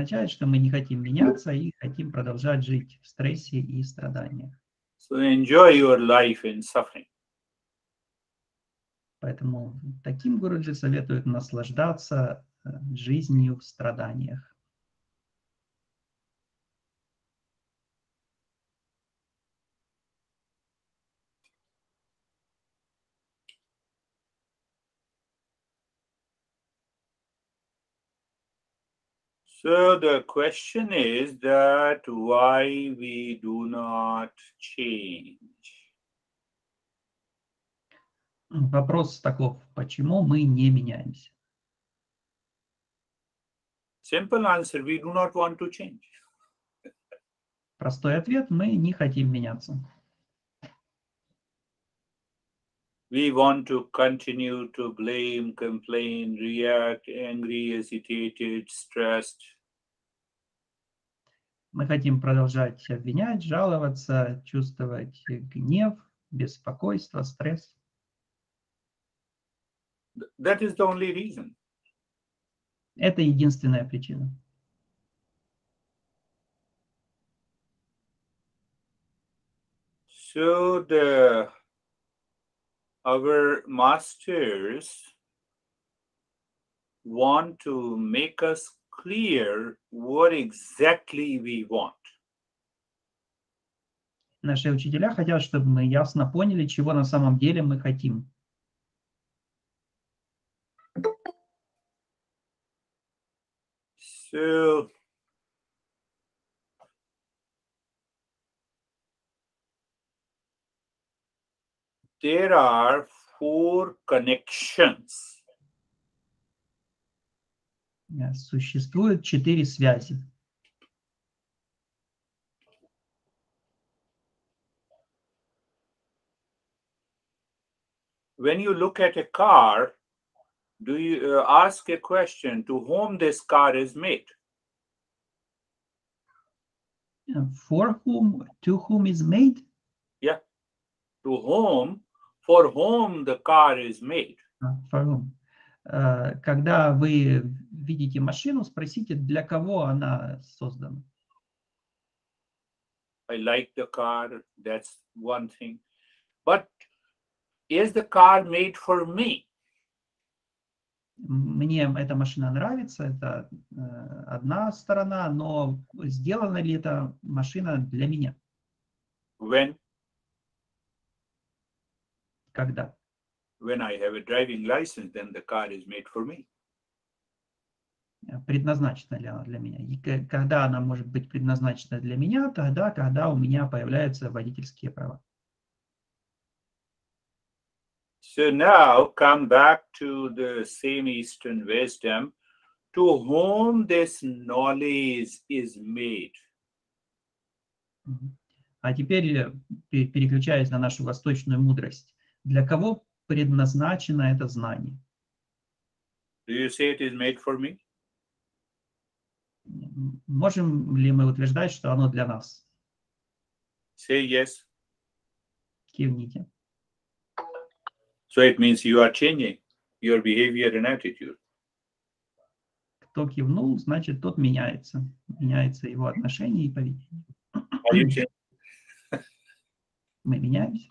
означает, что мы не хотим меняться и хотим продолжать жить в стрессе и страданиях. So enjoy your life in suffering. Поэтому таким Гуруджи советует наслаждаться э, жизнью в страданиях. So the question is that why we do not change. Вопрос таков, почему мы не меняемся? Simple answer, we do not want to change. Простой ответ, мы не хотим меняться. We want to continue to blame, complain, react, angry, agitated, stressed. Мы хотим продолжать обвинять, жаловаться, чувствовать гнев, беспокойство, стресс. Th- That is the only reason. Это единственная причина. So the our masters want to make us clear what exactly we want. Наши учителя хотят, чтобы мы ясно поняли, чего на самом деле мы хотим. So there are four connections Э, Существует четыре связи. when you look at a car do you uh, ask a question to whom this car is made Э, For whom, to whom is made? to whom for whom the car is made For whom. Э, Когда вы видите машину, спросите, для кого она создана. i like the car that's one thing but is the car made for me Мне эта машина нравится, это э, одна сторона, но сделана ли эта машина для меня? when Когда? when i have a driving license then the car is made for me Э, Предназначена ли она для меня? И когда она может быть предназначена для меня, тогда, когда у меня появляются водительские права. So now come back to the same Eastern wisdom. To whom this knowledge is made. А теперь, э, пе- переключаясь на нашу восточную мудрость, для кого предназначено это знание? Do you say it is made for me? Можем ли мы утверждать, что оно для нас? Say yes. Кивните. So it means you are changing your behavior and attitude. Кто кивнул, значит, тот меняется. Меняется его отношение и поведение. Мы меняемся.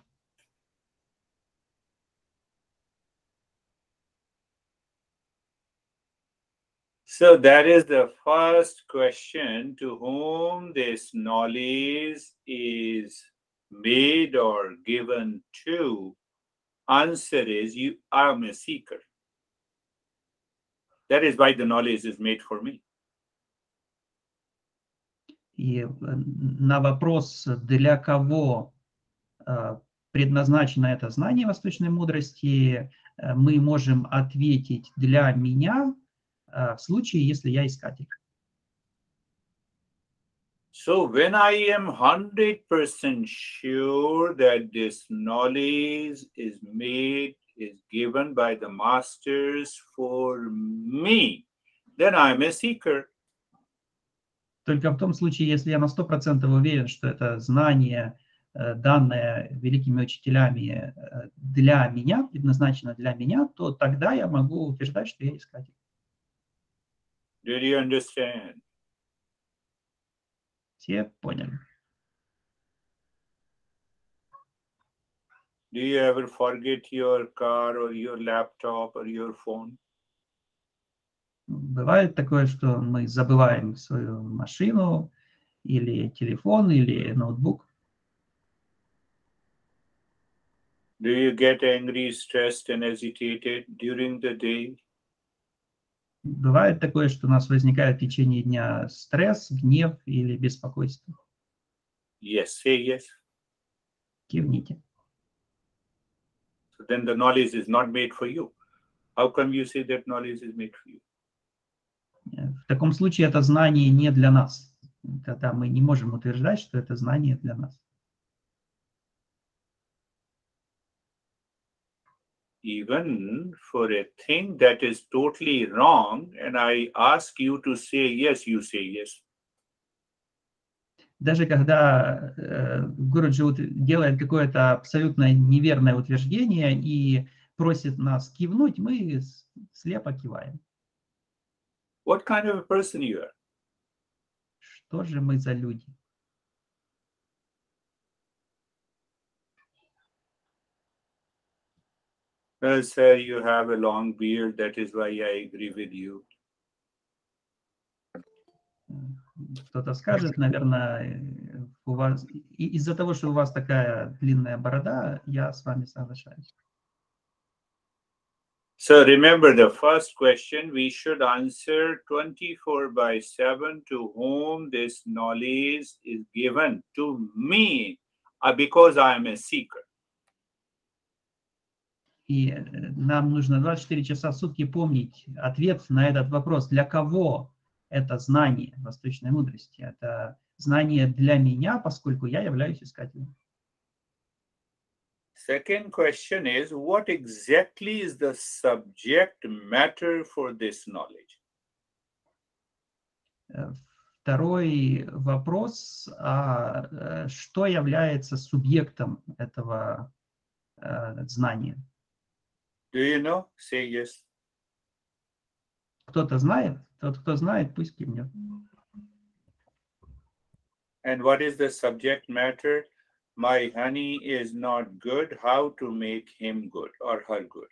So that is the first question to whom this knowledge is made or given to. Answer is you I am a seeker. That is why the knowledge is made for me. И э, на вопрос, для кого э, предназначено это знание восточной мудрости, э, мы можем ответить для меня э, в случае, если я искатель. So when I am 100% sure that this knowledge is made, is given by the masters for me, then I'm a seeker. Только в том случае, если я на 100% уверен, что это знание, э, данное великими учителями э, для меня, предназначено для меня, то тогда я могу утверждать, что я искатель. Did you understand? Все поняли? Do you ever forget your car or your laptop or your phone? Бывает такое, что мы забываем свою машину или телефон, или ноутбук. Do you get angry, stressed, and agitated during the day? Бывает такое, что у нас возникает в течение дня стресс, гнев или беспокойство. Yes, say yes. Кивните. So then the knowledge is not made for you. How come you say that knowledge is made for you? Э, В таком случае это знание не для нас. Тогда мы не можем утверждать, что это знание для нас. Even for a thing that is totally wrong, and I ask you to say yes, you say yes. Даже когда э, Гуруджи делает какое-то абсолютно неверное утверждение и просит нас кивнуть, мы слепо киваем. What kind of a person you are? Что же мы за люди? Well, sir, you have a long beard, that is why I agree with you. Кто-то скажет, наверное, э, у вас и- из-за того, что у вас такая длинная борода, я с вами соглашаюсь. So remember the first question we should answer 24 by 7 to whom this knowledge is given to me uh, because I am a seeker. И э, нам нужно 24 часа в сутки помнить ответ на этот вопрос. Для кого это знание восточной мудрости? Это знание для меня, поскольку я являюсь искателем. Second question is what exactly is the subject matter for this knowledge? Э, Второй вопрос, а э, что является субъектом этого знания? Do you know? Say yes. Кто-то знает? Тот, кто знает, пусть кивнет. And what is the subject matter? My honey is not good. How to make him good or her good?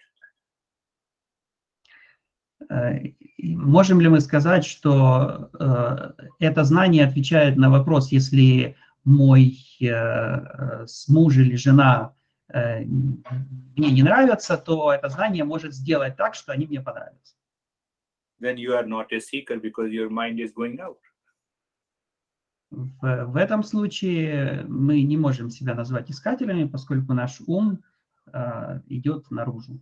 Э, Можем ли мы сказать, что э, это знание отвечает на вопрос, если мой э, э, муж или жена мне не нравятся, то это знание может сделать так, что они мне понравятся. Then you are not a seeker because your mind is going out. В, в этом случае мы не можем себя назвать искателями, поскольку наш ум э, идет наружу.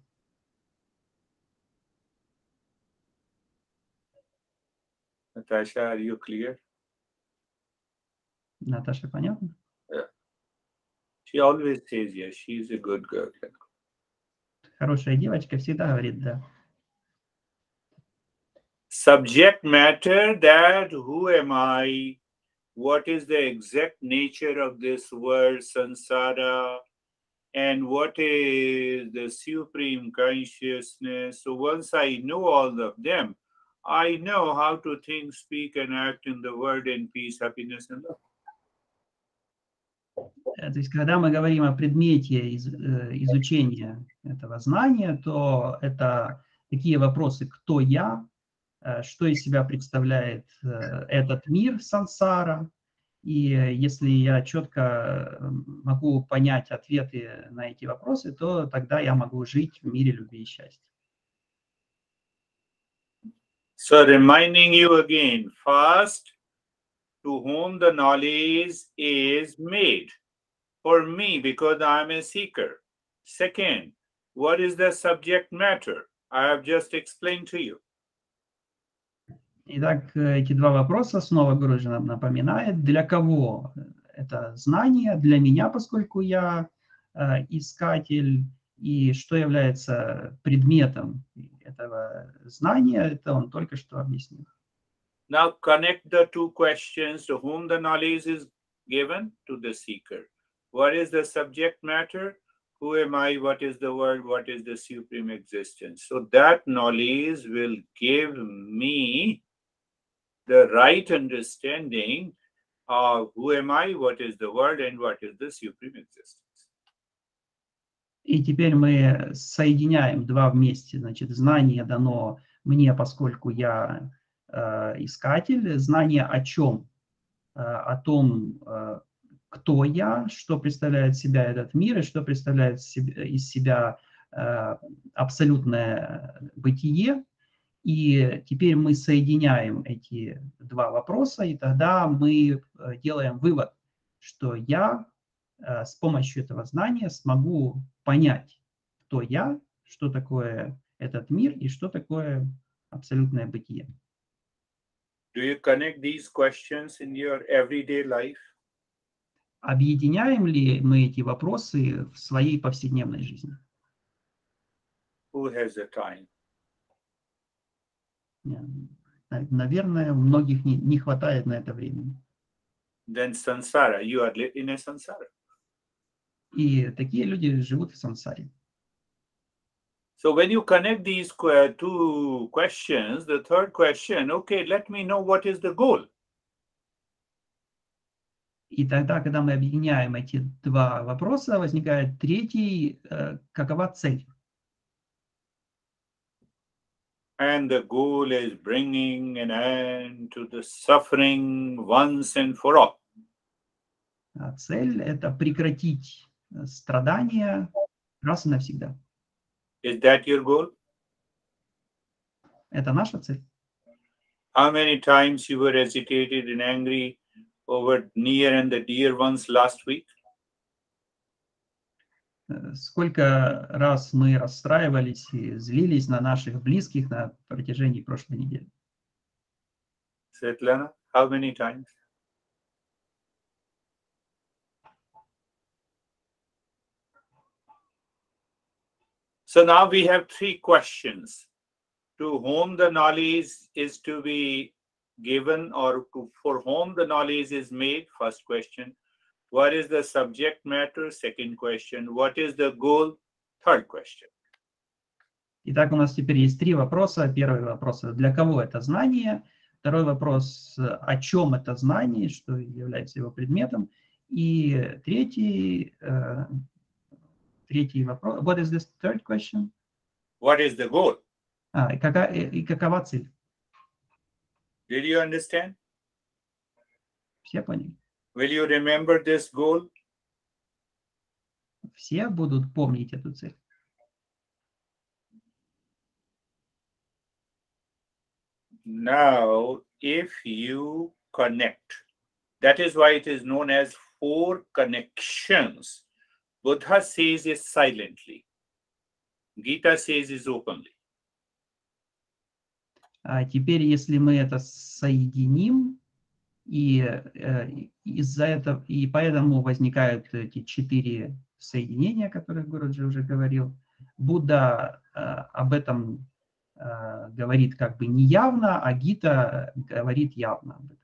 Natasha, are you clear? Наташа, понятно? She always says yes. She is a good girl. Хорошая девочка всегда говорит «да». Subject matter that who am I? What is the exact nature of this world, samsara? And what is the supreme consciousness? So once I know all of them, I know how to think, speak, and act in the world in peace, happiness, and love. Э, То есть, когда мы говорим о предмете из- э, изучения этого знания, то это такие вопросы, кто я, э, что из себя представляет этот мир сансара. И если я четко могу понять ответы на эти вопросы, то тогда я могу жить в мире любви и счастья. So, reminding you again first, to whom the knowledge is made for me because I am a seeker. Second, what is the subject matter? I have just explained to you. Итак, эти два вопроса снова Гуруджи нам напоминает, для кого это знание, для меня, поскольку я э, искатель, и что является предметом этого знания, это он только что объяснил. Now, connect the two questions to whom the knowledge is given to the seeker. What is the subject matter? Who am I? What is the world? What is the supreme existence? So, that knowledge will give me the right understanding of who am I, what is the world, and what is the supreme existence. И теперь мы соединяем два вместе. Значит, знание дано мне, поскольку я э, искатель, знание о чем? Э, о том, э, кто я, что представляет себя этот мир и что представляет из себя э, абсолютное бытие. И теперь мы соединяем эти два вопроса, и тогда мы э, делаем вывод, что я э, с помощью этого знания смогу понять, кто я, что такое этот мир и что такое абсолютное бытие. Do you connect these questions in your everyday life? Объединяем ли мы эти вопросы в своей повседневной жизни? Who has the time? Э, Наверное, у многих не, не хватает на это времени. Then samsara, you are in a samsara. И такие люди живут в сансаре. So when you connect these two questions, the third question, okay, let me know what is the goal. И тогда, когда мы объединяем эти два вопроса, возникает третий, э, какова цель? And the goal is bringing an end to the suffering once and for all. А цель – это прекратить э, страдания раз и навсегда. Is that your goal? Это наша цель. How many times you were agitated and angry over near and the dear ones last week? Э, Сколько раз мы расстраивались и злились на наших близких на протяжении прошлой недели? Svetlana, how many times? So now we have three questions. To whom the knowledge is to be given or to, for whom the knowledge is made? First question. What is the subject matter? Second question. What is the goal? Third question. Итак, у нас теперь есть три вопроса. Первый вопрос – для кого это знание? Второй вопрос – о чем это знание, что является его предметом? И третий, э, третий вопрос – what is this third question? What is the goal? А, и, кака- и какова цель? Did you understand? Все поняли? Will you remember this goal? Все будут помнить эту цель. Now, if you connect, that is why it is known as four connections. Buddha says it silently. Gita says it openly. А теперь, если мы это соединим, и э, из-за этого, и поэтому возникают эти четыре соединения, о которых Гуруджи уже говорил, Будда э, об этом э, говорит как бы неявно, а Гита говорит явно об этом.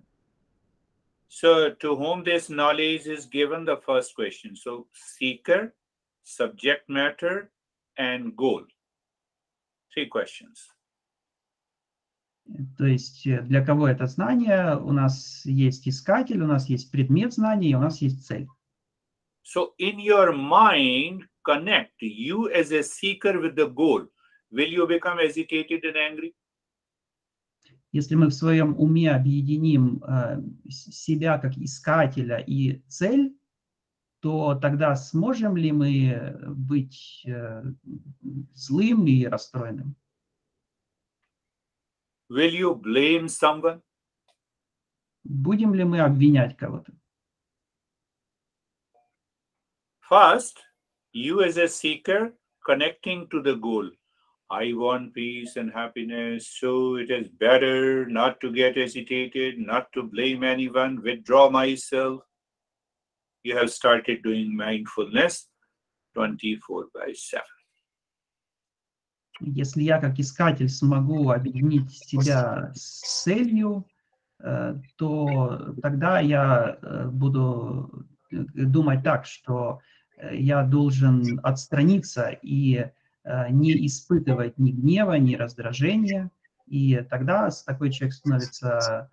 So, to whom this knowledge is given, the first question. So, seeker, subject matter, and goal. Three questions. То есть э, для кого это знание? У нас есть искатель, у нас есть предмет знания, и у нас есть цель. So, in your mind, connect you as a seeker with the goal. Will you become agitated and angry? Если мы в своем уме объединим э, себя как искателя и цель, то тогда сможем ли мы быть э, злым и расстроенным? Will you blame someone? Будем ли мы обвинять кого-то? First, you as a seeker connecting to the goal. I want peace and happiness, so it is better not to get agitated, not to blame anyone, withdraw myself. You have started doing mindfulness 24 by 7. Если я как искатель смогу объединить себя с целью, э, то тогда я э, буду э, думать так, что я должен отстраниться и не испытывать ни гнева, ни раздражения. И тогда такой человек становится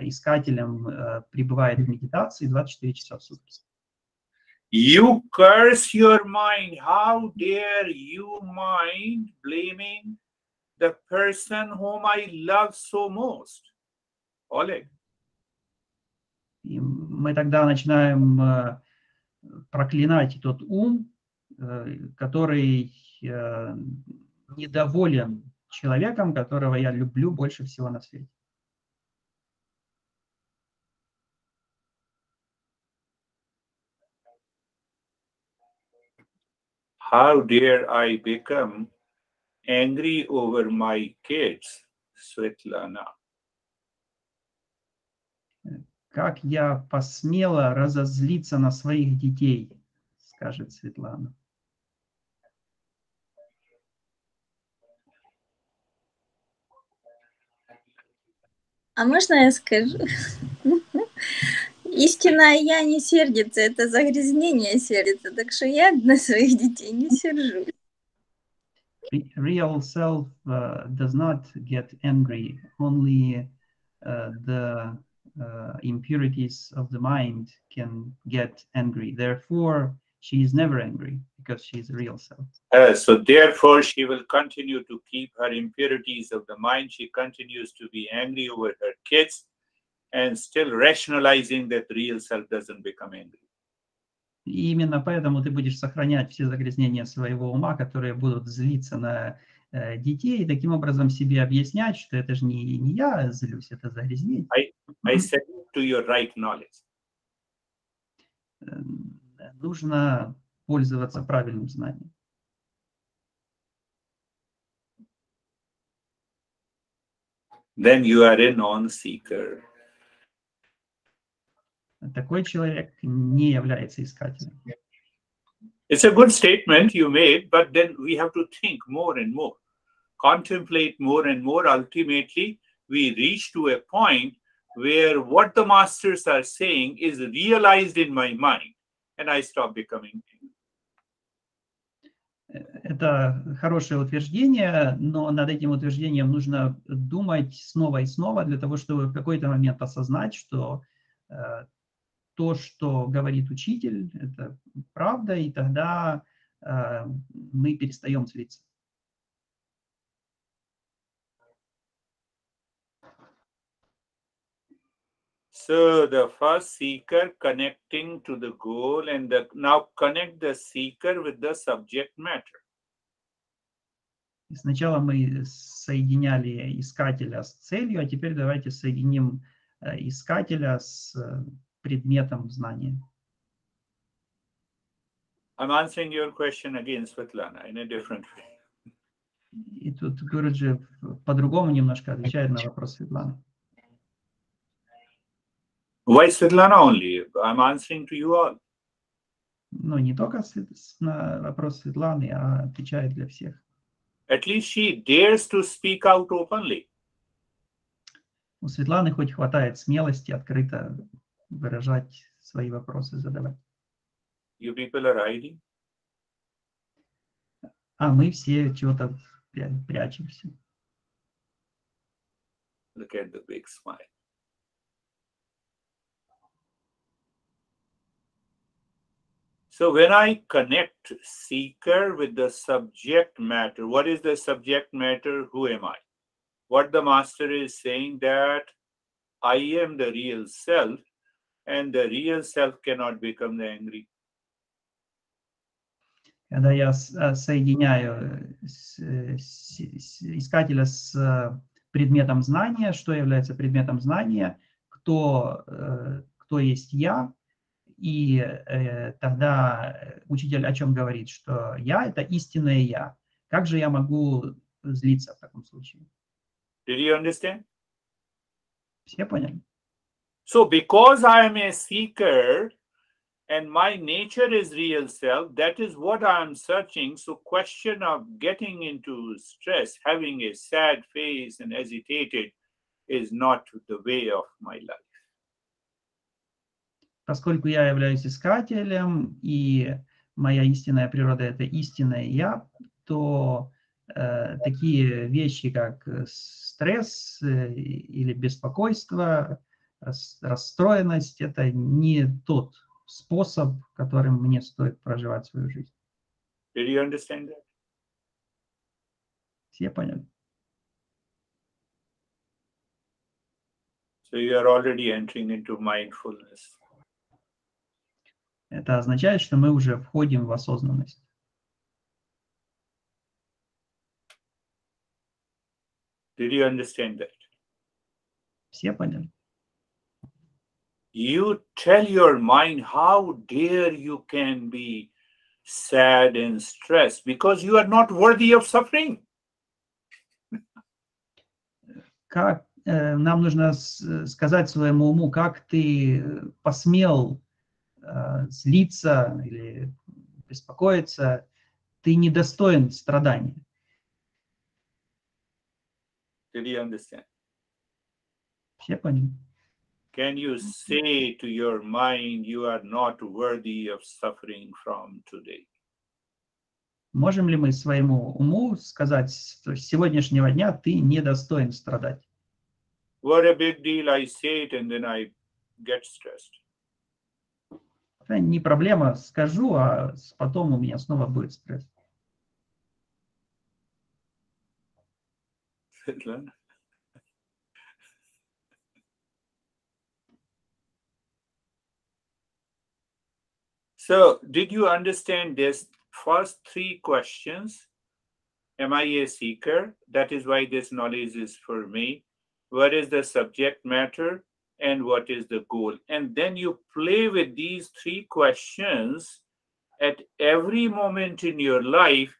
искателем пребывает в медитации 24 часа в сутки. You curse your mind. How dare you mind blaming the person whom I love so most? Oleg. И мы тогда начинаем э, проклинать тот ум, э, который э, недоволен человеком, которого я люблю больше всего на свете. How dare I become angry over my kids, Svetlana? Как я посмела разозлиться на своих детей, скажет Светлана. А можно я скажу? Истинная я не сердится, это загрязнение сердится, так что я на своих детей не сержусь. Re- Real self uh, does not get angry. Only uh, the uh, impurities of the mind can get angry. Therefore, she is never angry because she is a real self. Uh, so therefore, she will continue to keep her impurities of the mind. She continues to be angry over her kids and still rationalizing that real self doesn't become angry. И именно поэтому ты будешь сохранять все загрязнения своего ума, которые будут злиться на э, детей, и таким образом себе объяснять, что это же не, не я злюсь, это загрязнение. I salute to your right knowledge. Э, Нужно пользоваться правильным знанием. Then you are a non-seeker. Такой человек не является искателем. It's a good statement you made, but then we have to think more and more, contemplate more and more. Ultimately, we reach to a point where what the masters are saying is realized in my mind, and I stop becoming. Это хорошее утверждение, но над этим утверждением нужно думать снова и снова для того, чтобы в какой-то момент осознать, что э, то, что говорит учитель, это правда, и тогда э, мы перестаем злиться. So the first seeker connecting to the goal, and the, now connect the seeker with the subject matter. Сначала мы соединяли искателя с целью, а теперь давайте соединим э, искателя с э, предметом знания. I'm answering your question again, Svetlana, in a different way. И тут Гуруджи по-другому немножко отвечает на вопрос Светланы. Why Svetlana only? I'm answering to you all. Ну, не только на вопрос Светланы, а отвечает для всех. At least she dares to speak out openly. У Светланы хоть хватает смелости открыто выражать свои вопросы, задавать. You people are hiding. А мы все чего-то пря- прячемся. Look at the big smile. So when I connect seeker with the subject matter, what is the subject matter? Who am I? What the master is saying that I am the real self, and the real self cannot become the angry. Когда я э, соединяю э, э, искателя с предметом знания, что является предметом знания, кто, кто есть я, и тогда учитель о чем говорит, что я – это истинное я. Как же я могу злиться в таком случае? Did you understand? Все поняли? So, because I am a seeker and my nature is real self, that is what I am searching. So, question of getting into stress, having a sad face and agitated is not the way of my life. Поскольку я являюсь искателем, и моя истинная природа – это истинное я, то э, такие вещи, как э, стресс э, или беспокойство, рас- расстроенность – это не тот способ, которым мне стоит проживать свою жизнь. Did you understand that? Все поняли? So you are already entering into mindfulness. Это означает, что мы уже входим в осознанность. Did you understand that? Все поняли? You tell your mind how dare you can be sad and stressed because you are not worthy of suffering. Как э, нам нужно с- сказать своему уму, как ты э, посмел э, злиться или беспокоиться, ты недостоин страдания. Did you understand? Все поняли? Can you say to your mind, you are not worthy of suffering from today? Можем ли мы своему уму сказать, что с сегодняшнего дня ты недостоин страдать? What a big deal. I say it and then I get stressed. Это не проблема, скажу, а потом у меня снова будет стресс. So, did you understand this first three questions? Am I a seeker? That is why this knowledge is for me. What is the subject matter? And what is the goal? And then you play with these three questions at every moment in your life.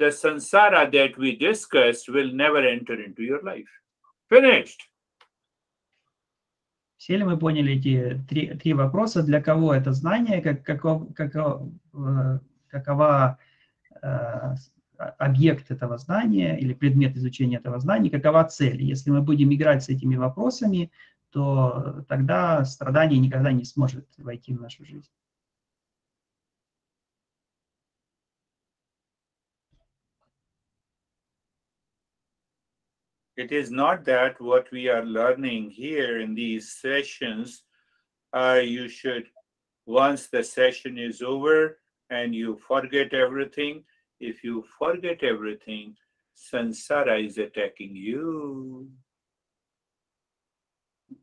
The sansara that we discussed will never enter into your life. Finished. Все ли мы поняли эти три, три вопроса? Для кого это знание? Как, каков, каков- э, какова э, объект этого знания или предмет изучения этого знания? Какова цель? Если мы будем играть с этими вопросами, то тогда страдание никогда не сможет войти в нашу жизнь. It is not that what we are learning here in these sessions, uh, you should, once the session is over and you forget everything, if you forget everything, sansara is attacking you.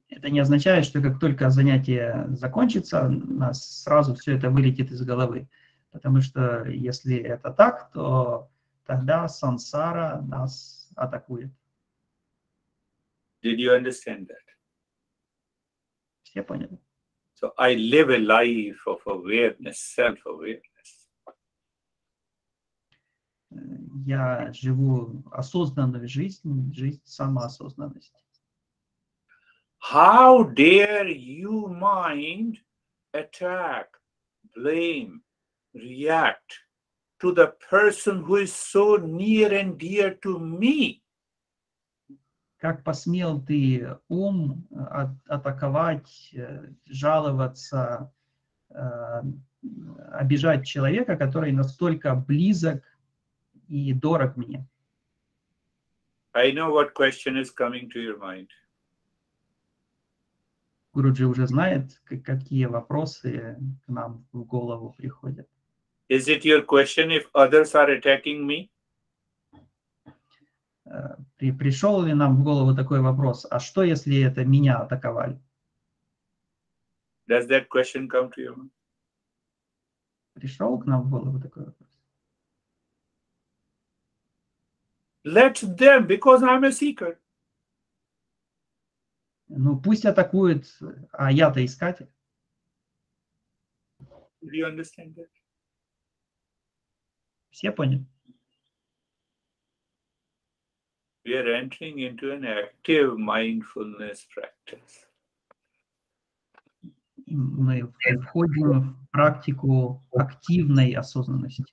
Это не означает, что как только занятие закончится, у нас сразу все это вылетит из головы. Потому что если это так, то тогда сансара нас атакует. Did you understand that? Все поняли? So I live a life of awareness, self awareness. Э, Я живу осознанную жизнь, жизнь самоосознанности. How dare you mind attack, blame, react to the person who is so near and dear to me? Как посмел ты ум э, атаковать, э, жаловаться, э, обижать человека, который настолько близок и дорог мне? I know what question is coming to your mind. Гуруджи уже знает, какие вопросы к нам в голову приходят. Is it your question if others are attacking me? Э, При, пришел ли нам в голову такой вопрос, а что, если это меня атаковали? Does that question come to mind? Пришел к нам в голову такой вопрос? Let them, because I'm a seeker. Ну, пусть атакуют, а я-то искатель. Do you understand that? Все поняли? We are entering into an active mindfulness practice. Мы входим в практику активной осознанности.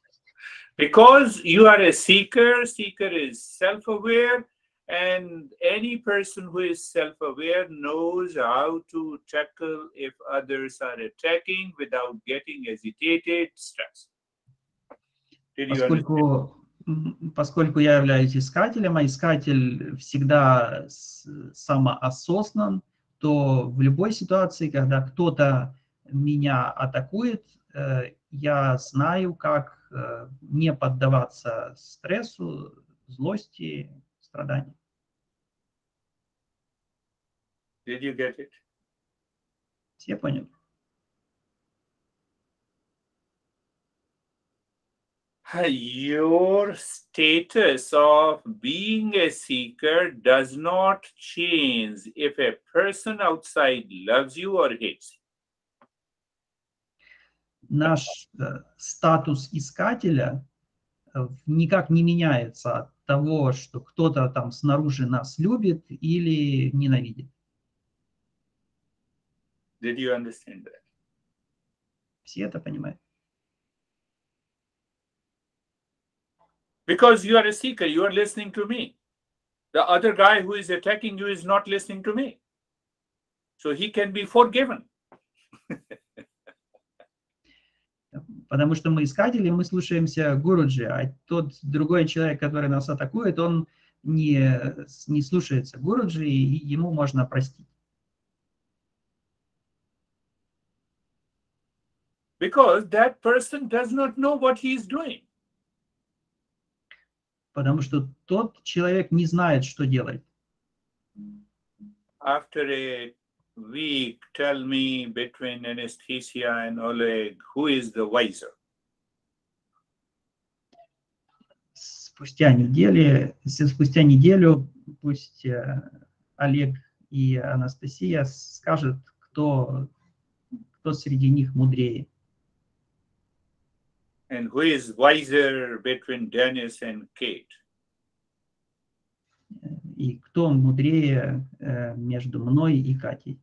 Because you are a seeker, seeker is self aware, and any person who is self aware knows how to tackle if others are attacking without getting agitated, stressed. Did you understand? Поскольку, я являюсь искателем, а искатель всегда самоосознан, то в любой ситуации, когда кто-то меня атакует, э, я знаю, как э, не поддаваться стрессу, злости, страданию. Did you get it? Все поняли? Your status of being a seeker does not change if a person outside loves you or hates you. Наш э, статус искателя э, никак не меняется от того, что кто-то там снаружи нас любит или ненавидит. Did you understand that? Все это понимают. Because you are a seeker, you are listening to me. The other guy who is attacking you is not listening to me. So he can be forgiven. Потому что мы искатели, мы слушаемся Гуруджи, а тот другой человек, который нас атакует, он не, не слушается Гуруджи, и ему можно простить. Because that person does not know what he is doing. Потому что тот человек не знает, что делать. After a week, tell me between anesthesia and Oleg, who is the wiser? Спустя недели, если спустя неделю пусть э, Олег и Анастасия скажут, кто, кто среди них мудрее. And who is wiser between Dennis and Kate? И кто мудрее э, между мной и Катей.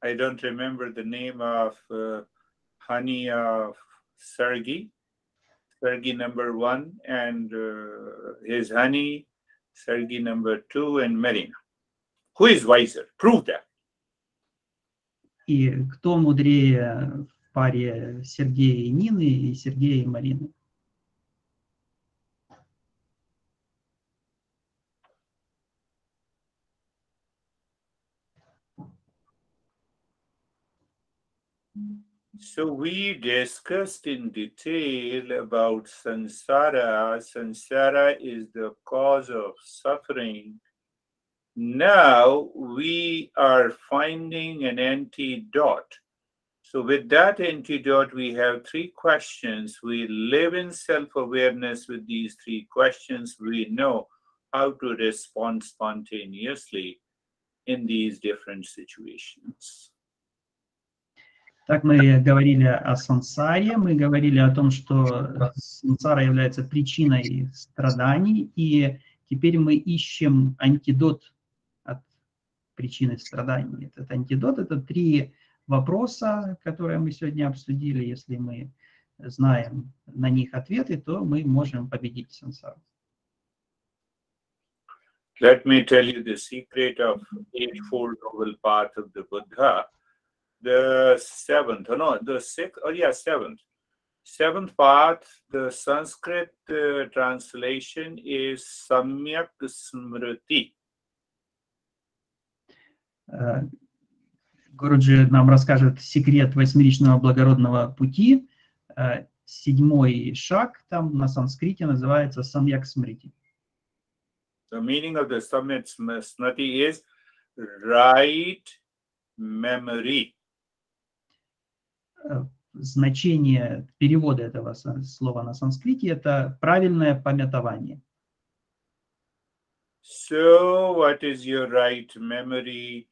I don't remember the name of uh, honey of Sergey. Sergey number one and uh, his honey, Sergey number two, and Marina. Who is wiser? Prove that. И кто мудрее в паре Сергея и Нины и Сергея и Марины. So we discussed in detail about samsara. Samsara is the cause of suffering. Now we are finding an antidote. So with that antidote, we have three questions. We live in self-awareness with these three questions. We know how to respond spontaneously in these different situations. Так мы говорили о сансаре, мы говорили о том, что сансара является причиной страданий, и теперь мы ищем антидот от причины страданий. Этот антидот – это три вопроса, которые мы сегодня обсудили. Если мы знаем на них ответы, то мы можем победить сансару. Let me tell you the secret of Eightfold Noble Path of the Buddha. The seventh, oh no, the sixth, oh yeah, seventh. Seventh path, the Sanskrit uh, translation is Samyak Smriti. Э, Гуруджи нам расскажет секрет восьмеричного благородного пути. Э, Седьмой шаг там на санскрите называется самьяк смрити. The meaning of the Samyak Smriti is right memory. Э, Значение перевода этого слова на санскрите – это правильное памятование. So, what is your right memory?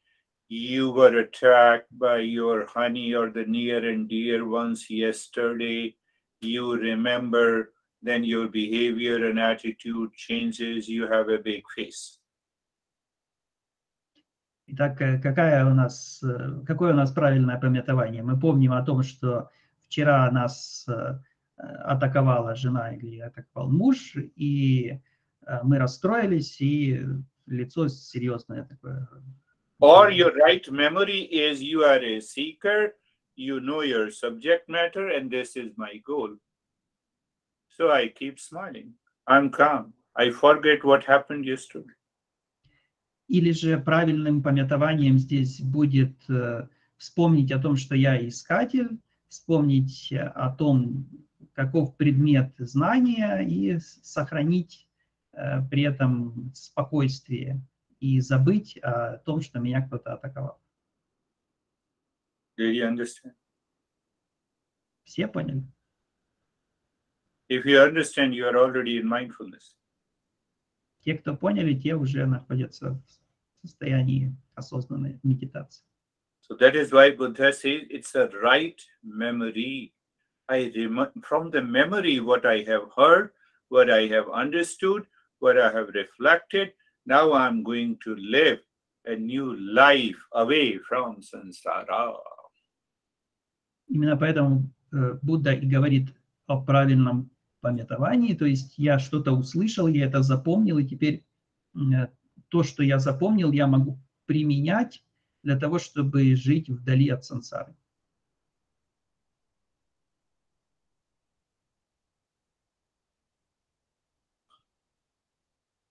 You were attacked by your honey or the near and dear ones yesterday. You remember, then your behavior and attitude changes. You have a big face. Итак, э, какая у нас, э, какое у нас правильное памятование? Мы помним о том, что вчера нас э, атаковала жена или атаковал муж, и мы расстроились, и лицо серьезное такое. Or your right memory is you are a seeker, you know your subject matter, and this is my goal. So I keep smiling. I'm calm. I forget what happened yesterday. Или же правильным памятованием здесь будет э, вспомнить о том, что я искатель, вспомнить о том, каков предмет знания и сохранить э, при этом спокойствие и забыть о том, что меня кто-то атаковал. Did you understand? Все поняли? If you understand, you are already in mindfulness. Те, кто поняли, те уже находятся в состоянии осознанной медитации. So that is why Buddha says it's a right memory. I rem- from the memory what I have heard, what I have understood, what I have reflected, now I'm going to live a new life away from samsara. Именно поэтому э, Будда и говорит о правильном памятовании, то есть я что-то услышал, я это запомнил, и теперь э, то, что я запомнил, я могу применять для того, чтобы жить вдали от сансары.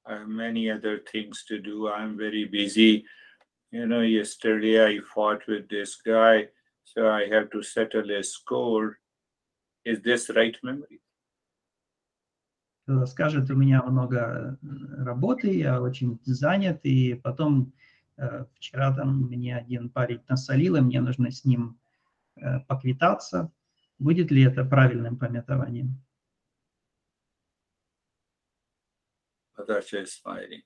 I have many other things to do. I'm very busy. You know, yesterday I fought with this guy, so I have to settle a score. Is this right memory? Скажет, у меня много э, работы, я очень занят, и потом э, вчера там мне один парень насолил, и мне нужно с ним э, поквитаться. Будет ли это правильным памятованием? Natasha is smiling.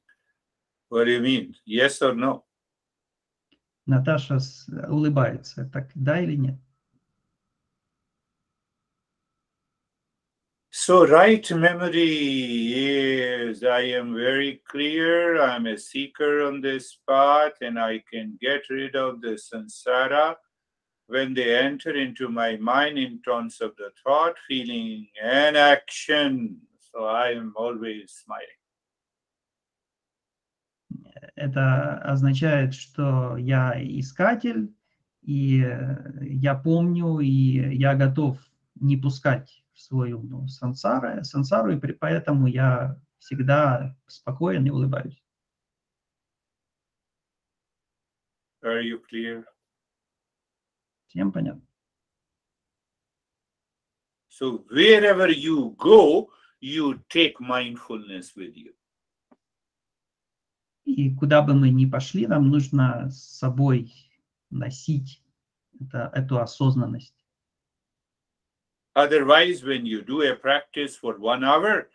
What do you mean? Yes or no? Наташа с- улыбается. Так, да или нет? So, right memory is I am very clear, I'm a seeker on this path, and I can get rid of the samsara when they enter into my mind in terms of the thought, feeling, and action. So, I am always smiling. Это означает, что я искатель, и э, я помню, и я готов не пускать в свою ну, сансару, сансару, и поэтому я всегда спокоен и улыбаюсь. Are you clear? Всем понятно? So, wherever you go, you take mindfulness with you. И куда бы мы ни пошли, нам нужно с собой носить это- эту осознанность. Otherwise, when you do a practice for one hour,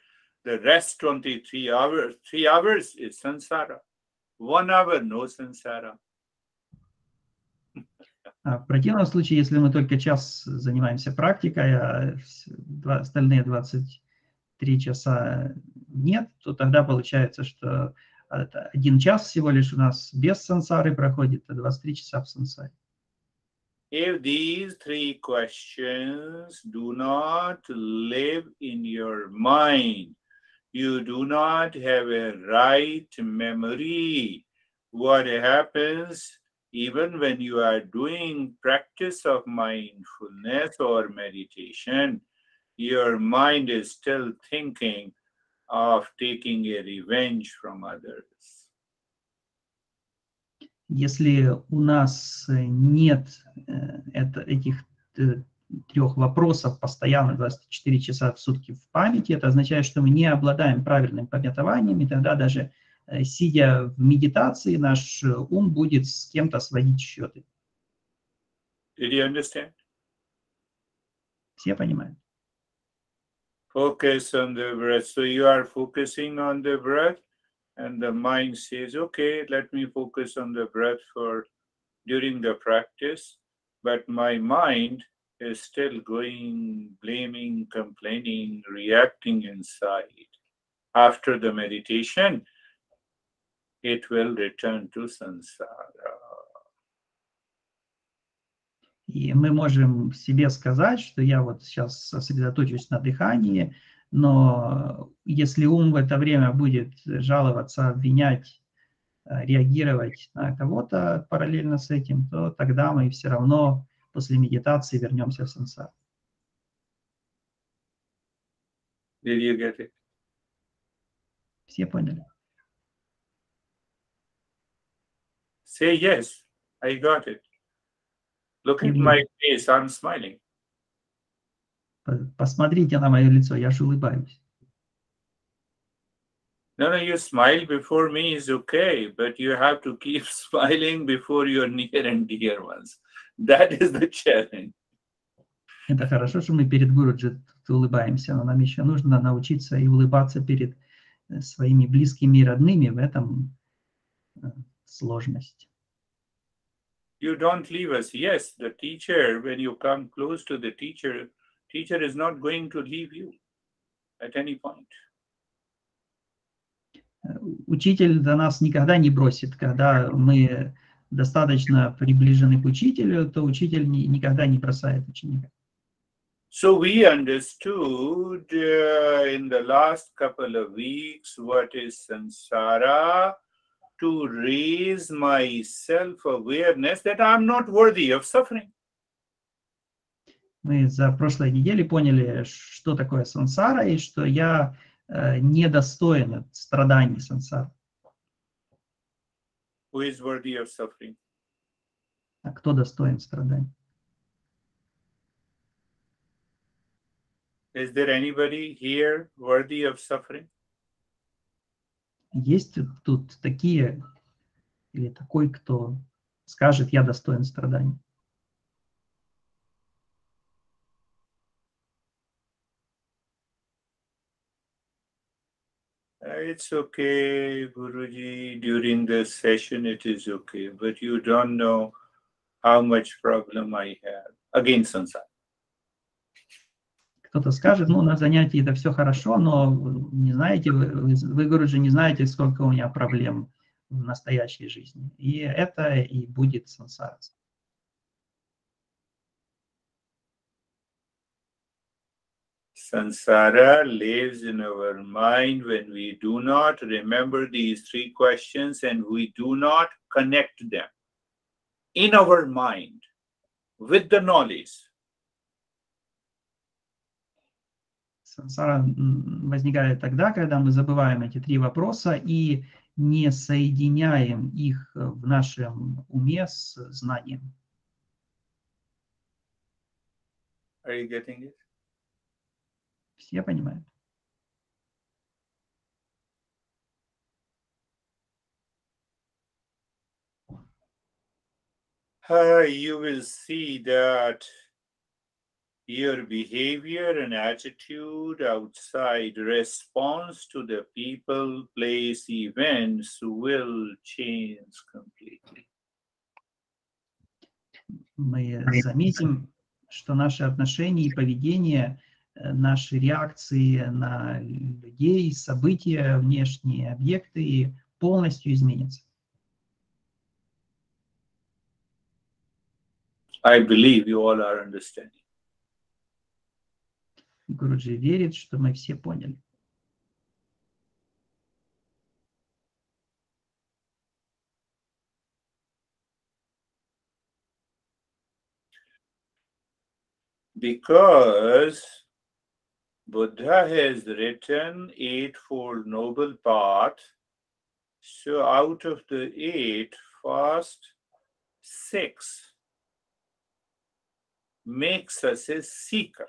the rest 23 hours, three hours is samsara. One hour, no samsara. А в противном случае, если мы только час занимаемся практикой, а остальные 23 часа нет, то тогда получается, что один час всего лишь у нас без сансары проходит, а 23 часа в сансаре. If these three questions do not live in your mind, you do not have a right memory. What happens even when you are doing practice of mindfulness or meditation, your mind is still thinking of taking a revenge from others. Если у нас э, нет э, это, этих э, трех вопросов постоянно 24 часа в сутки в памяти, это означает, что мы не обладаем правильным памятованием, и тогда даже сидя в медитации, наш ум будет с кем-то сводить счеты. Did you understand? Все понимают? Focus on the breath. So you are focusing on the breath, and the mind says, okay, let me focus on the breath for during the practice. But my mind is still going, blaming, complaining, reacting inside. After the meditation, it will return to samsara. И мы можем себе сказать, что я вот сейчас сосредоточусь на дыхании, но если ум в это время будет жаловаться, обвинять, э, реагировать на кого-то параллельно с этим, то тогда мы все равно после медитации вернемся в сансару. Did you get it? Все поняли? Say yes, I got it. Look at my face, I'm smiling. П- Посмотрите на мое лицо, я же улыбаюсь. No, no, you smile before me is okay, but you have to keep smiling before your near and dear ones. That is the challenge. Это хорошо, что мы перед Гуруджи улыбаемся, но нам еще нужно научиться и улыбаться перед э, своими близкими и родными. В этом э, сложность. You don't leave us. Yes, the teacher, when you come close to the teacher, teacher is not going to leave you at any point. Э, Учитель до нас никогда не бросит. Когда мы достаточно приближены к учителю, то учитель ни- никогда не бросает ученика. So we understood uh, in the last couple of weeks what is samsara to raise my self awareness that I'm not worthy of suffering. Мы за прошлой неделе поняли, что такое сансара и что я э, недостоин страданий сансары. Who is worthy of suffering? А кто достоин страданий? Is there anybody here worthy of suffering? Есть тут такие или такой, кто скажет, я достоин страданий? Uh, It's okay, Guruji. During the session, it is okay, but you don't know how much problem I have. Again, samsara. Кто-то скажет, ну, на занятии это все хорошо, но не знаете, вы, вы, вы, Гуруджи, не знаете, сколько у меня проблем в настоящей жизни. И это и будет сансара. Sansara lives in our mind when we do not remember these three questions and we do not connect them in our mind with the knowledge. Сансара возникает тогда, когда мы забываем эти три вопроса и не соединяем их э, в нашем уме с знанием. Are you getting it? Все понимают? Uh, you will see that your behavior and attitude outside response to the people, place, events will change completely. Мы заметим, что наши отношения и поведение, э, наши реакции на людей, события, внешние объекты полностью изменятся. I believe you all are understanding. Гуруджи верит, что мы все поняли. Because Buddha has written Eightfold Noble Path, so out of the eight, first six makes us a seeker.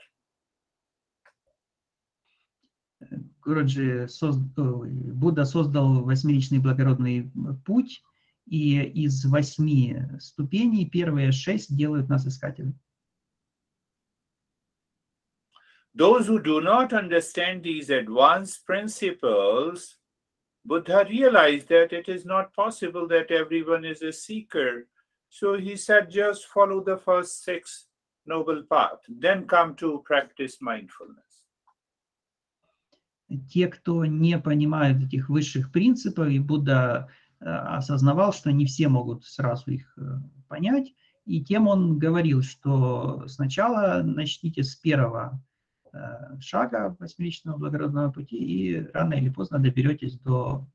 Гуруджи соз- ой, Будда создал восьмеричный благородный путь, и из восьми ступеней первые шесть делают нас искателями. Those who do not understand these advanced principles, Buddha realized that it is not possible that everyone is a seeker. So he said, just follow the first six noble path, then come to practice mindfulness. Те, кто не понимают этих высших принципов, и Будда э, осознавал, что не все могут сразу их э, понять, и тем он говорил, что сначала начните с первого э, шага восьмеричного благородного пути, и рано или поздно доберетесь до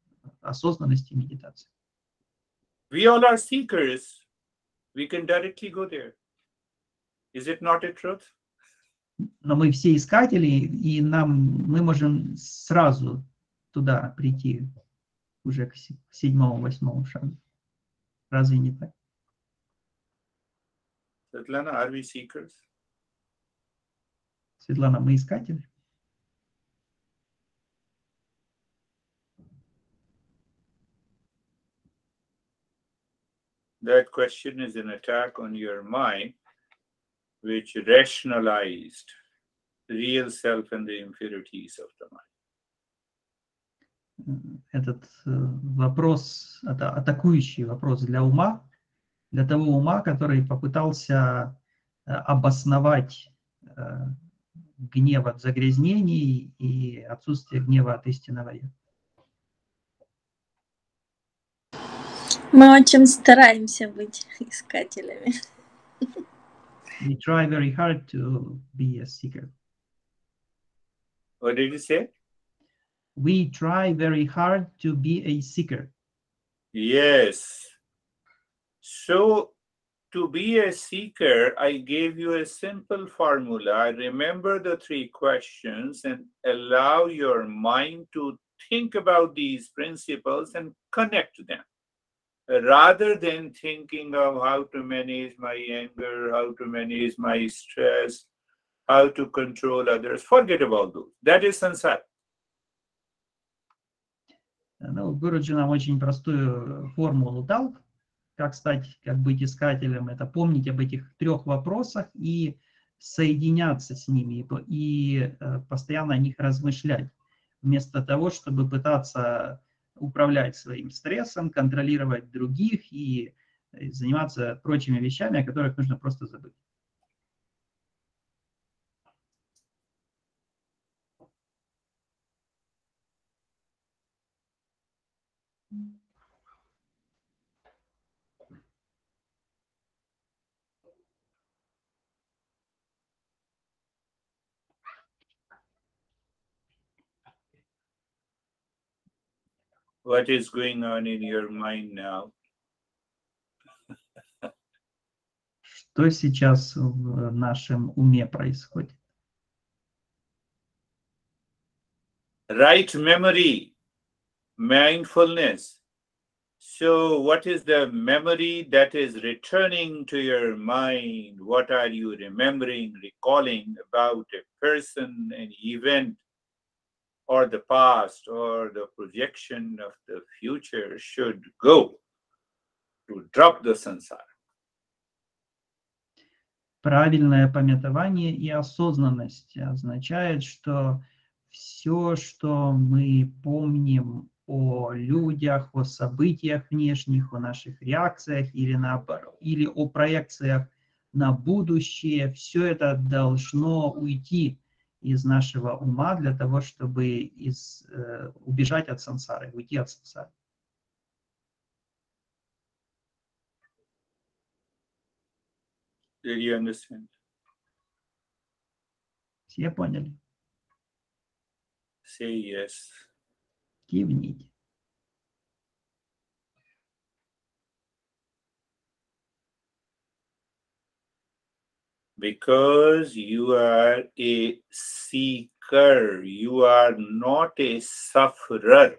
осознанности медитации. We all are seekers. We can directly go there. Is it not a truth? Но мы все искатели, и нам мы можем сразу туда прийти, уже к се- седьмому, восьмому шагу. Разве не так? Svetlana, are we seekers? Светлана, мы искатели? That question is an attack on your mind, which rationalized real self and the impurities of the mind. М, Этот э, вопрос, это атакующий вопрос для ума, для того ума, который попытался э, обосновать э, гнев от загрязнений и отсутствие гнева от истинного я. Мы очень стараемся быть искателями. We try very hard to be a seeker. What did you say? We try very hard to be a seeker. Yes. So, to be a seeker, I gave you a simple formula. I remember the three questions and allow your mind to think about these principles and connect to them. Rather than thinking of how to manage my anger, how to manage my stress, how to control others, forget about those. That is samsara. Ну, Гуруджи нам очень простую формулу дал, как стать, как быть искателем. Это помнить об этих трех вопросах и соединяться с ними, и, и, э, постоянно о них размышлять, вместо того, чтобы пытаться управлять своим стрессом, контролировать других и э, заниматься прочими вещами, о которых нужно просто забыть. What is going on in your mind now? Что сейчас в нашем уме происходит? right memory, mindfulness. So, what is the memory that is returning to your mind? What are you remembering, recalling about a person, an event, or the past, or the projection of the future should go to drop the samsara? Правильное памятование и осознанность означает, что все, что мы помним о людях, о событиях внешних, о наших реакциях или, наоборот, или о проекциях на будущее, все это должно уйти из нашего ума для того, чтобы из, э, убежать от сансары, уйти от сансары. Did you understand? Все поняли? Say yes. Кивните. Because you are a seeker, you are not a sufferer.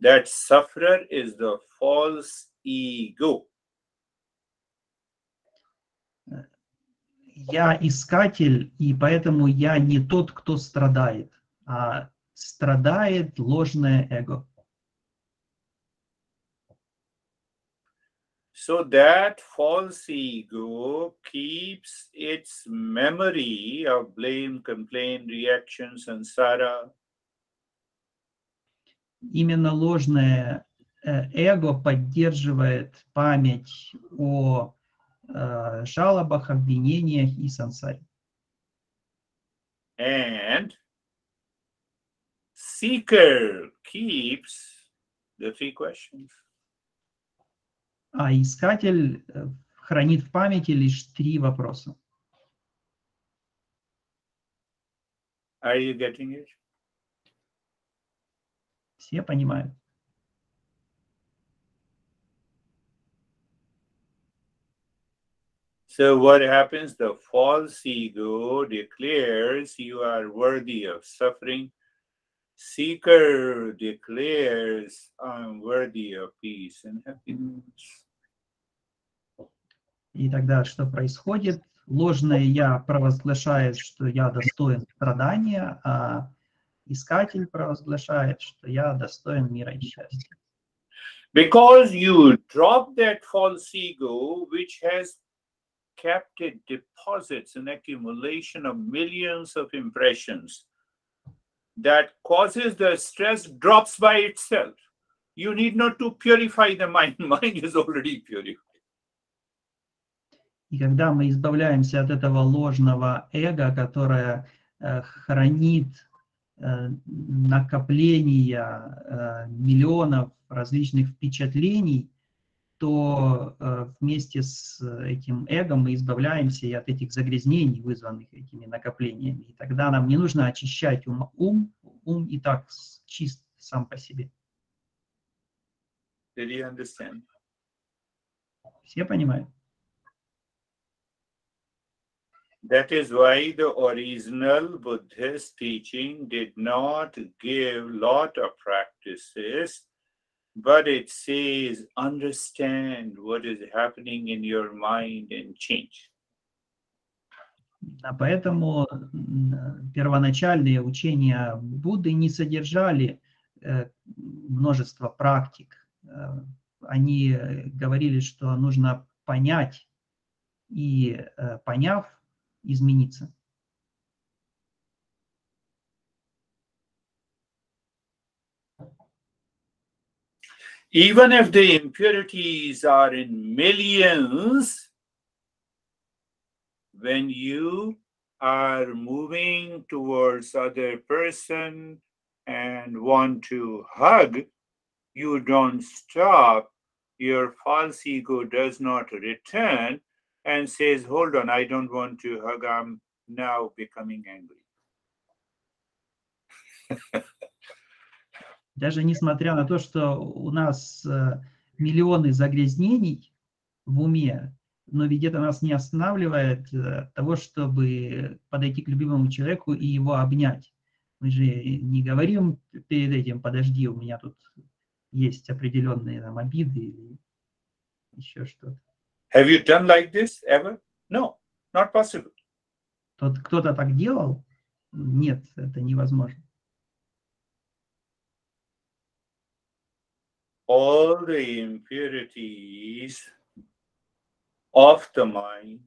That sufferer is the false ego. Я искатель, и поэтому я не тот, кто страдает, а страдает ложное эго. So that false ego keeps its memory of blame, complaint, reaction, samsara, Именно ложное э, эго поддерживает память о э, жалобах, обвинениях и сансаре. and seeker keeps the three questions. А искатель э, хранит в памяти лишь три вопроса. Are you getting it? Все понимают. So what happens? The false ego declares you are worthy of suffering. Seeker declares, I'm worthy of peace and happiness. И тогда что происходит? Ложное «я» провозглашает, что я достоин страдания, а искатель провозглашает, что я достоин мира и счастья. Because you drop that false ego, which has kept it deposits an accumulation of millions of impressions that causes the stress drops by itself. You need not to purify the mind. Mind is already purified. И когда мы избавляемся от этого ложного эго, которое э, хранит э, накопления э, миллионов различных впечатлений, то вместе с этим эго мы избавляемся и от этих загрязнений, вызванных этими накоплениями. И тогда нам не нужно очищать ум, ум, ум и так чист сам по себе. Did you understand? Все понимают? That is why the original Buddhist teaching did not give lot of practices, but it says understand what is happening in your mind and change. А поэтому первоначальные учения Будды не содержали э, множество практик. Э, Они э, говорили, что нужно понять и, э, поняв, измениться. Even if the impurities are in millions, when you are moving towards other person and want to hug, you don't stop. Your false ego does not return and says, Hold on, I don't want to hug. I'm now becoming angry. Даже несмотря на то, что у нас э, миллионы загрязнений в уме, но ведь это нас не останавливает э, того, чтобы подойти к любимому человеку и его обнять. Мы же не говорим перед этим, подожди, у меня тут есть определенные там, обиды или еще что-то. Have you done like this ever? No, not possible. Тот, кто-то так делал? Нет, это невозможно. all the impurities of the mind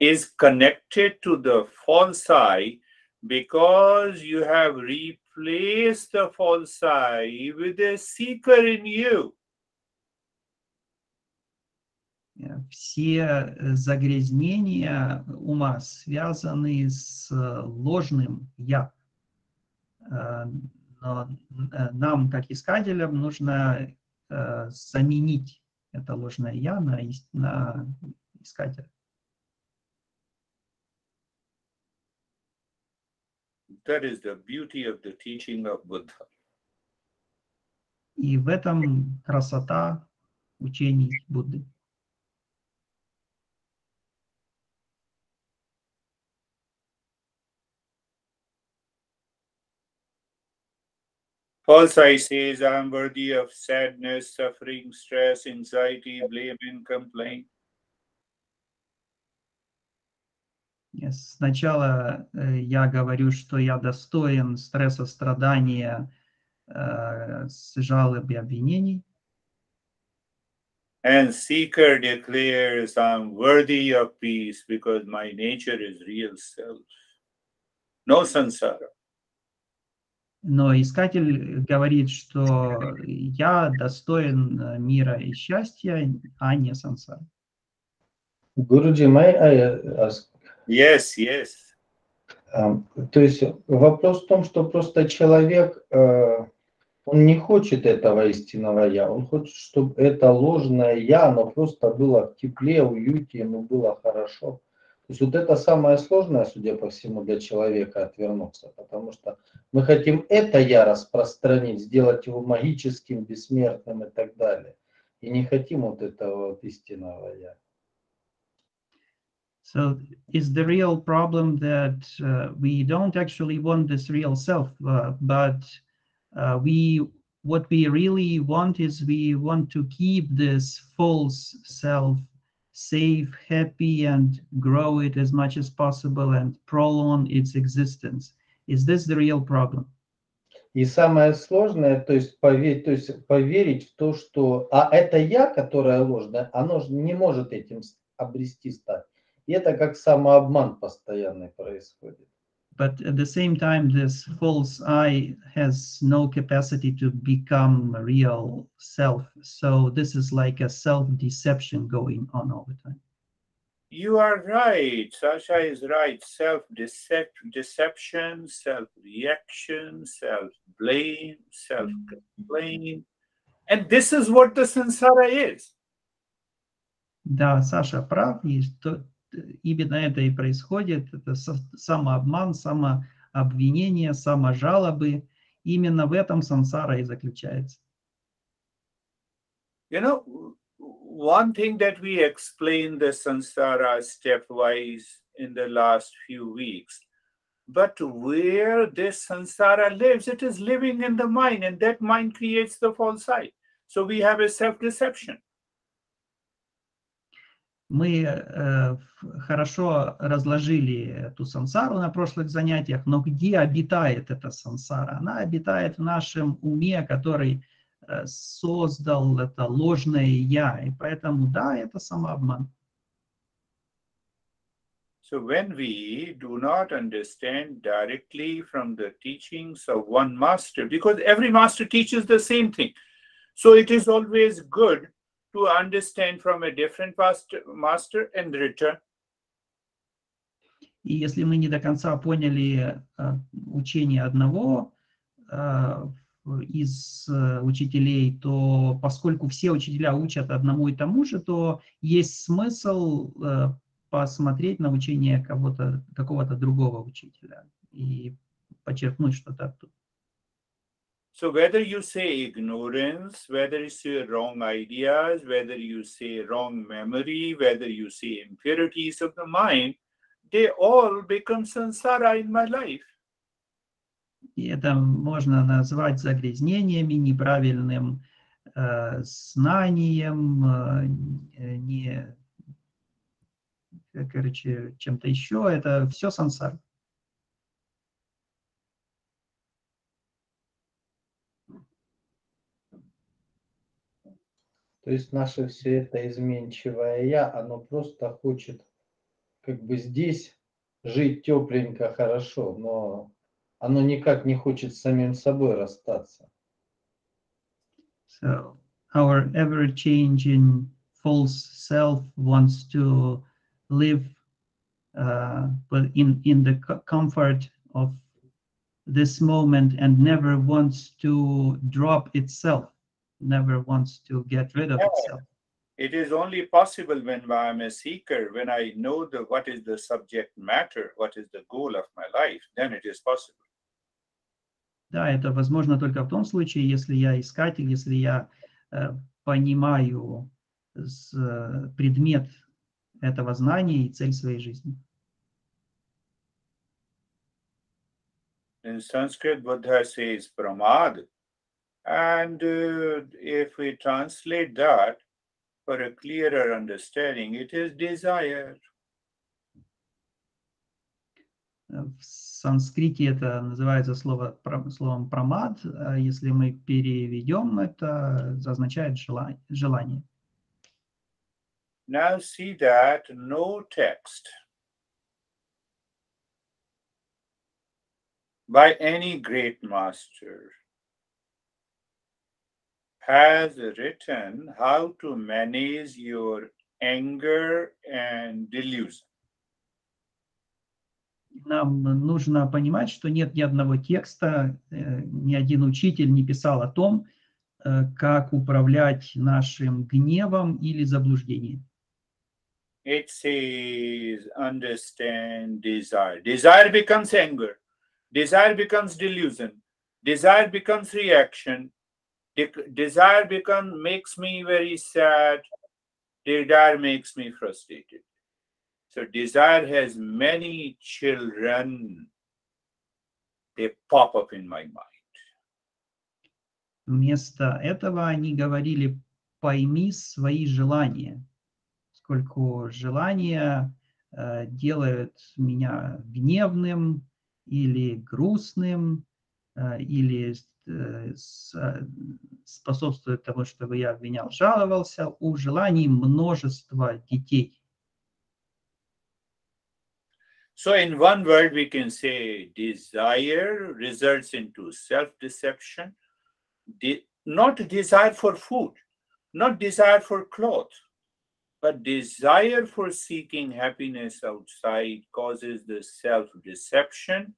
is connected to the false I because you have replaced the false I with a seeker in you. Все э, загрязнения ума связаны с э, ложным «я». Э, Но э, нам, как искателям, нужно э, заменить это ложное «я» на, на искателя. That is the beauty of the teaching of Buddha. И в этом красота учений Будды. False I says, I am worthy of sadness, suffering, stress, anxiety, blame, and complaint. Э, Сначала э, я говорю, что я достоин стресса, страдания, э, с жалоб и обвинений. And seeker declares, I'm worthy of peace because my nature is real self. No samsara. Но искатель говорит, что я достоин э, мира и счастья, а не сансары. Guruji, may I ask? Yes, yes. Um, То есть вопрос в том, что просто человек, э, он не хочет этого истинного я, он хочет, чтобы это ложное я, оно просто было в тепле, уюте, ему было хорошо. То есть вот это самое сложное, судя по всему, для человека отвернуться, потому что мы хотим это я распространить, сделать его магическим, бессмертным и так далее. И не хотим вот этого вот истинного я. So is the real problem that uh, we don't actually want this real self, uh, but uh, we what we really want is we want to keep this false self safe, happy, and grow it as much as possible and prolong its existence. Is this the real problem? И самое сложное, то есть, поверить, то есть поверить в то, что а это я, которое ложное, оно же не может этим обрести стать. И это как самообман постоянный происходит. But at the same time, this false I has no capacity to become a real self. So this is like a self-deception going on all the time. You are right. Sasha is right. Self deception, self reaction, self blame, self complaint. And this is what the samsara is. Да, Саша прав, и что именно это и происходит. Это самообман, самообвинение, саможалобы. Именно в этом сансара и заключается. You know, one thing that we explained the samsara stepwise in the last few weeks. But where this samsara lives, it is living in the mind, and that mind creates the false I. So we have a self deception. Мы э, хорошо разложили эту сансару на прошлых занятиях, но где обитает эта сансара? Она обитает в нашем уме, который э, создал это ложное я. И поэтому, да, это самообман. So when we do not understand directly from the teachings of one master, because every master teaches the same thing, so it is always good to understand from a different master, and return. И если мы не до конца поняли э, учение одного э, из э, учителей, то поскольку все учителя учат одному и тому же, то есть смысл посмотреть на учение кого-то, какого-то другого учителя и почерпнуть что-то оттуда. So whether you say ignorance, whether you say wrong ideas, whether you say wrong memory, whether you say impurities of the mind, they all become sansara in my life. И это можно назвать загрязнениями, неправильным э, знанием, э, не, э, короче, чем-то еще. Это все сансар. То есть наше все это изменчивое я, оно просто хочет как бы здесь жить тепленько, хорошо, но оно никак не хочет самим собой расстаться. So our ever-changing false self wants to live uh, but in in the co- comfort of this moment and never wants to drop itself, never wants to get rid of Yeah. itself. It is only possible when I am a seeker, when I know the what is the subject matter, what is the goal of my life, then it is possible. Да, это возможно только в том случае, если я искатель, если я э, понимаю с- э, предмет этого знания и цель своей жизни. In Sanskrit, Buddha says pramad. And uh, if we translate that for a clearer understanding, it is desire. Э, В санскрите это называется слово, словом прамад. а Если мы переведем, это означает жела- желание. Now see that no text by any great master has written how to manage your anger and delusion. Нам нужно понимать, что нет ни одного текста, э, ни один учитель не писал о том, э, как управлять нашим гневом или заблуждением. It says, understand desire. Desire becomes anger. Desire becomes delusion. Desire becomes reaction. De- desire becomes makes me very sad. Desire makes me frustrated. So desire has many children. They pop up in my mind. Вместо этого они говорили, пойми свои желания, поскольку желания э, делают меня гневным или грустным, э, или э, э, способствует тому, чтобы я обвинял, жаловался. У желаний множество детей. So, in one word, we can say desire results into self deception, de- not desire for food, not desire for cloth, but desire for seeking happiness outside causes the self deception,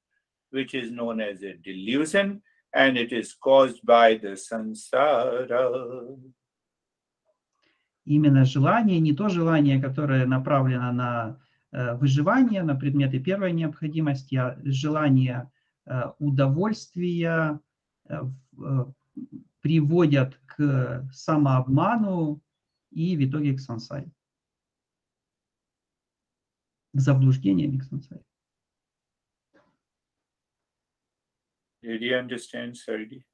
which is known as a delusion, and it is caused by the samsara. Именно желание, не то желание, которое направлено на э, выживание, на предметы первой необходимости, а желание э, удовольствия э, приводят к самообману и в итоге к сансаре. К заблуждениям и к сансаре. Did you understand, Sardi?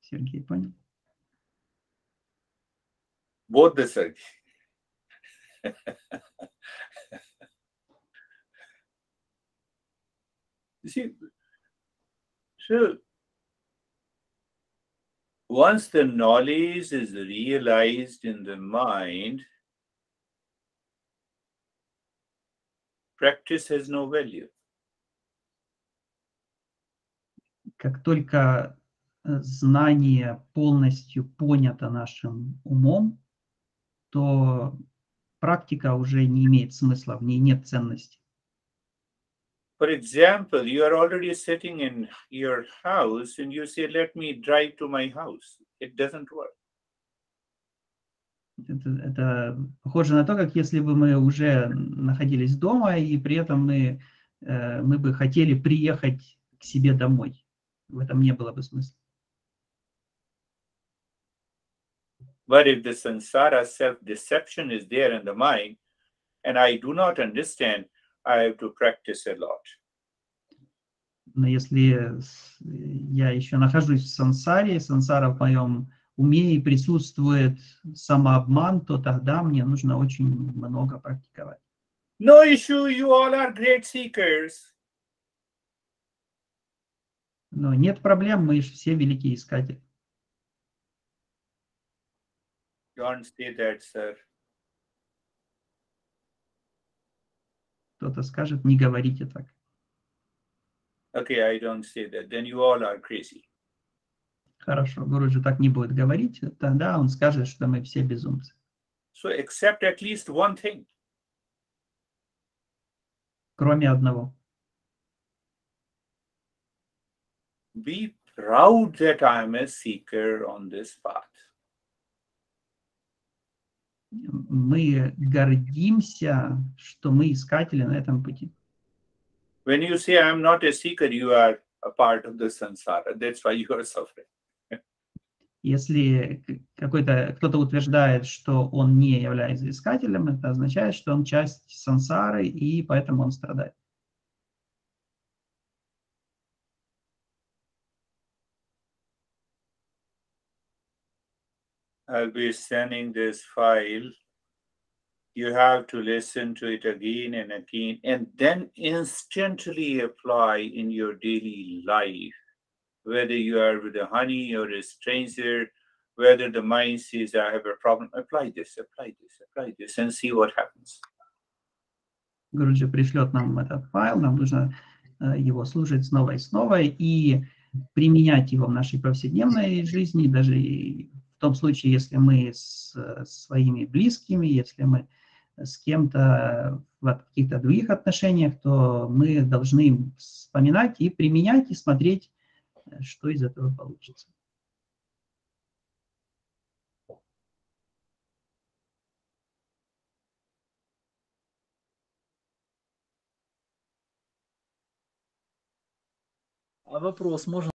Сергей понял? Both the Sardi. You see, so once the knowledge is realized in the mind, practice has no value. Как только э, знание полностью понято нашим умом, то практика уже не имеет смысла, в ней нет ценности. For example, you are already sitting in your house and you say, Let me drive to my house. It doesn't work. Это, это похоже на то, как если бы мы уже находились дома, и при этом мы, э, мы бы хотели приехать к себе домой. В этом не было бы смысла. But if the samsara self deception is there in the mind, and I do not understand, I have to practice a lot. Но если я еще нахожусь в сансаре, сансара в моем уме присутствует самообман, то тогда мне нужно очень много практиковать. No issue, you all are great seekers. Но нет проблем, мы же все великие искатели. Don't say that, sir. Кто-то скажет, не говорите так. Okay, I don't say that. Then you all are crazy. Хорошо, Гуруджи так не будет говорить, тогда он скажет, что мы все безумцы. So accept at least one thing. Кроме одного. Be proud that I am a seeker on this path. Мы гордимся, что мы искатели на этом пути. When you say I am not a seeker, you are a part of the samsara. That's why you are suffering. Если какой-то кто-то утверждает, что он не является искателем, это означает, что он часть сансары, и поэтому он страдает. I'll be sending this file. You have to listen to it again and again, and then instantly apply in your daily life. Whether you are with a honey or a stranger, whether the mind says, I have a problem, apply this, apply this, apply this, and see what happens. Гуруджи пришлет нам этот файл, нам нужно э, его слушать снова и снова и применять его в нашей повседневной жизни, даже в том случае, если мы с своими близкими, если мы с кем-то в каких-то других отношениях, то мы должны вспоминать и применять, и смотреть, что из этого получится. А вопрос можно?